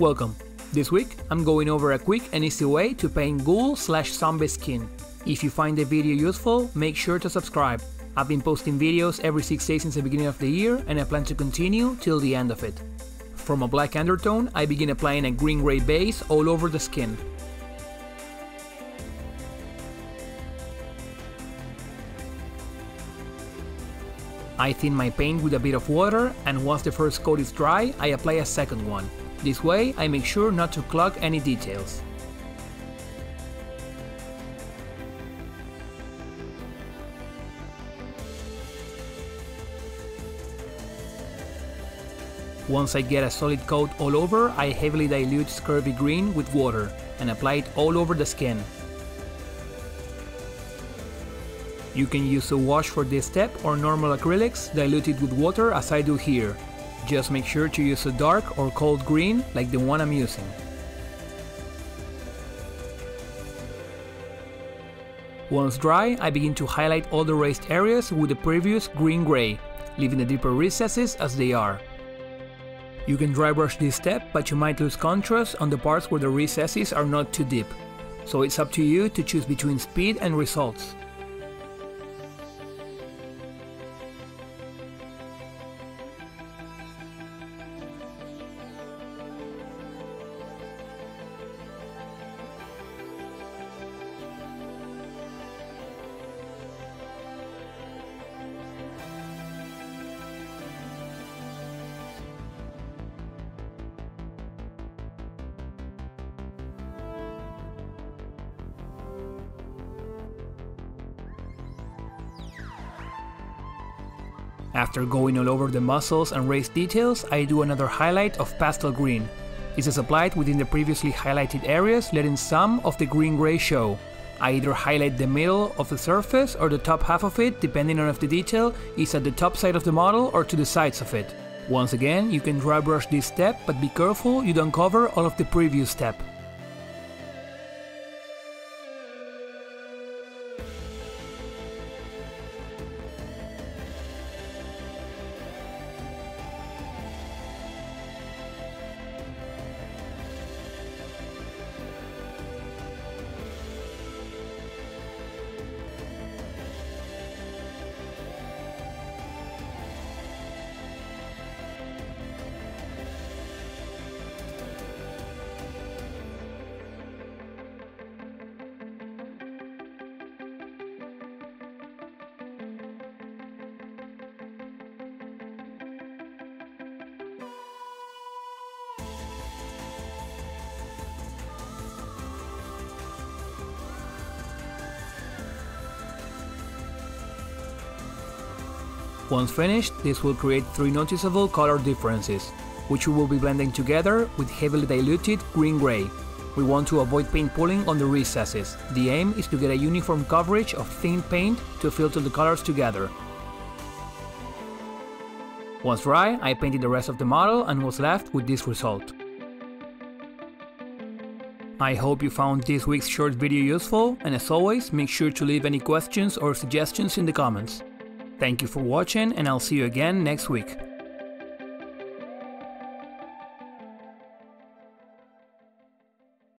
Welcome. This week, I'm going over a quick and easy way to paint ghoul slash zombie skin. If you find the video useful, make sure to subscribe. I've been posting videos every 6 days since the beginning of the year and I plan to continue till the end of it. From a black undertone, I begin applying a green-gray base all over the skin. I thin my paint with a bit of water and once the first coat is dry, I apply a second one. This way I make sure not to clog any details. Once I get a solid coat all over, I heavily dilute Scurvy Green with water and apply it all over the skin. You can use a wash for this step or normal acrylics diluted with water as I do here. Just make sure to use a dark or cold green like the one I'm using. Once dry, I begin to highlight all the raised areas with the previous green-gray, leaving the deeper recesses as they are. You can dry brush this step, but you might lose contrast on the parts where the recesses are not too deep. So it's up to you to choose between speed and results. After going all over the muscles and raised details, I do another highlight of pastel green. Is applied within the previously highlighted areas, letting some of the green-gray show. I either highlight the middle of the surface or the top half of it, depending on if the detail is at the top side of the model or to the sides of it. Once again, you can dry brush this step, but be careful you don't cover all of the previous step. Once finished, this will create three noticeable color differences, which we will be blending together with heavily diluted green-gray. We want to avoid paint pooling on the recesses. The aim is to get a uniform coverage of thin paint to filter the colors together. Once dry, I painted the rest of the model and was left with this result. I hope you found this week's short video useful, and as always, make sure to leave any questions or suggestions in the comments. Thank you for watching and I'll see you again next week.